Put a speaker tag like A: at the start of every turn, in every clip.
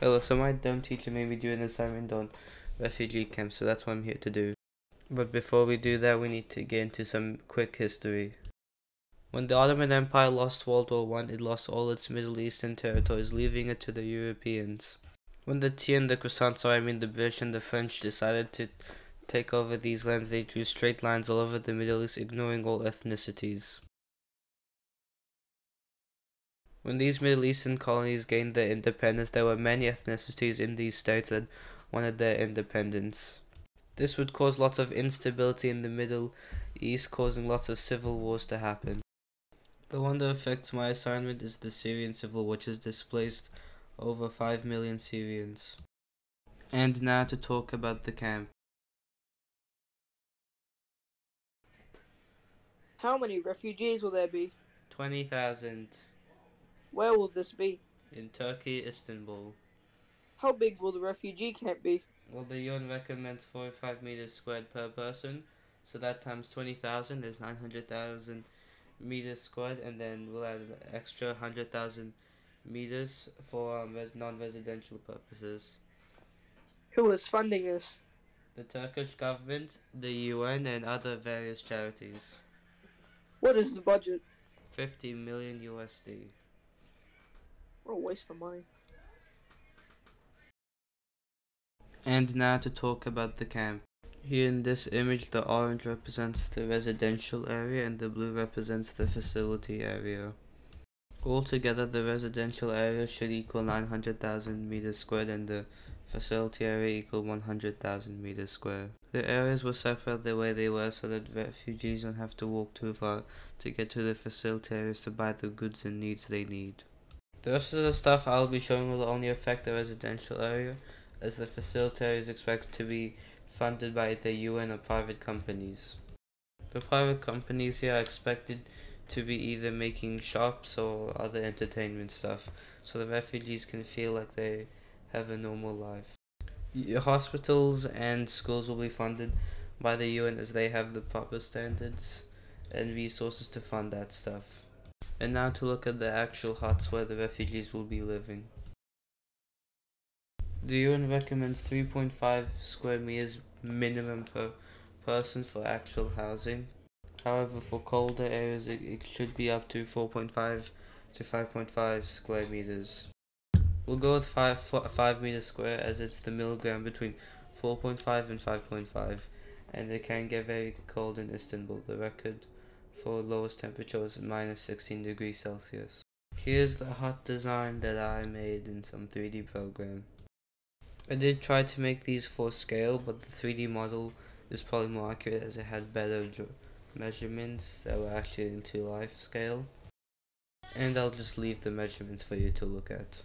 A: Hello, so my dumb teacher made me do an assignment on refugee camps, so that's what I'm here to do. But before we do that, we need to get into some quick history. When the Ottoman Empire lost World War One, it lost all its Middle Eastern territories, leaving it to the Europeans. When the tea and the croissants, so I mean the British and the French, decided to take over these lands, they drew straight lines all over the Middle East, ignoring all ethnicities. When these Middle Eastern colonies gained their independence, there were many ethnicities in these states that wanted their independence. This would cause lots of instability in the Middle East, causing lots of civil wars to happen. The one that affects my assignment is the Syrian civil war, which has displaced over 5 million Syrians. And now to talk about the camp.
B: How many refugees will there be?
A: 20,000
B: Where will this be?
A: in Turkey, Istanbul.
B: How big will the refugee camp be?
A: Well, the UN recommends 45 meters squared per person, so that times 20,000 is 900,000 meters squared, and then we'll add an extra 100,000 meters for um, res- non residential purposes.
B: Who is funding this?
A: The Turkish government, the UN, and other various charities.
B: What is the budget?
A: 50 million USD.
B: What a waste of money.
A: And now to talk about the camp. Here in this image, the orange represents the residential area and the blue represents the facility area. Altogether, the residential area should equal 900,000 meters squared and the facility area equal 100,000 meters square. The areas were separated the way they were so that refugees don't have to walk too far to get to the facility areas to buy the goods and needs they need. The rest of the stuff I'll be showing will only affect the residential area as the facility is expected to be funded by the UN or private companies. The private companies here are expected to be either making shops or other entertainment stuff so the refugees can feel like they have a normal life. Hospitals and schools will be funded by the UN as they have the proper standards and resources to fund that stuff. And now to look at the actual huts where the refugees will be living. The UN recommends 3.5 square meters minimum per person for actual housing. However, for colder areas, it, it should be up to 4.5 to 5.5 square meters. We'll go with 5, 5 meters square as it's the middle ground between 4.5 and 5.5, and it can get very cold in Istanbul. The record for lowest temperatures minus 16 degrees Celsius. Here's the hut design that I made in some 3D program. I did try to make these for scale, but the 3D model is probably more accurate as it had better measurements that were actually into life scale. And I'll just leave the measurements for you to look at.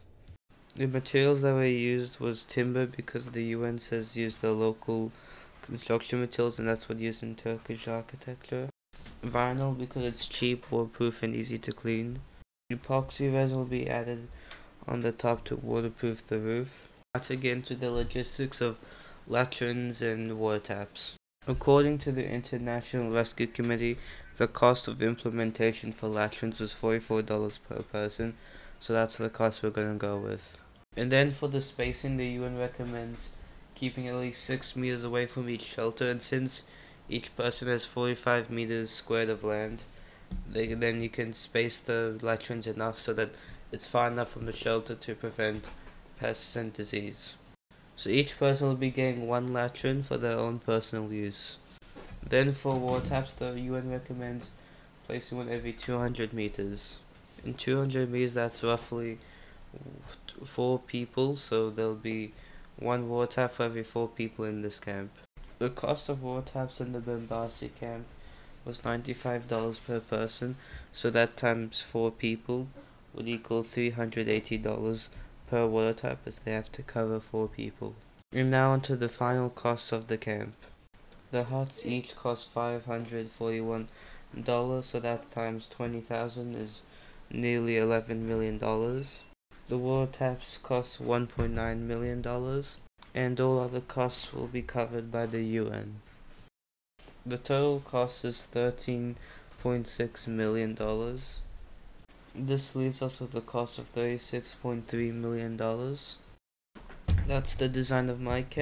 A: The materials that were used was timber because the UN says use the local construction materials and that's what used in Turkish architecture. Vinyl because it's cheap, waterproof and easy to clean. Epoxy resin will be added on the top to waterproof the roof. Now to get into the logistics of latrines and water taps. According to the International Rescue Committee, the cost of implementation for latrines was $44 per person, so that's the cost we're gonna go with. And then for the spacing, the UN recommends keeping at least 6 meters away from each shelter, and since each person has 45 meters squared of land, they, then you can space the latrines enough so that it's far enough from the shelter to prevent pests and disease. So each person will be getting one latrine for their own personal use. Then for water taps, the UN recommends placing one every 200 meters. In 200 meters, that's roughly four people, so there'll be one water tap for every four people in this camp. The cost of water taps in the Bambasi camp was $95 per person, so that times four people would equal $380 per water tap as they have to cover four people. And now onto the final cost of the camp. The huts each cost five hundred forty-one dollars, so that times twenty thousand is nearly eleven million dollars. The water taps cost one point nine million dollars, and all other costs will be covered by the UN. The total cost is thirteen point six million dollars. This leaves us with a cost of $36.3 million. that's the design of my camp.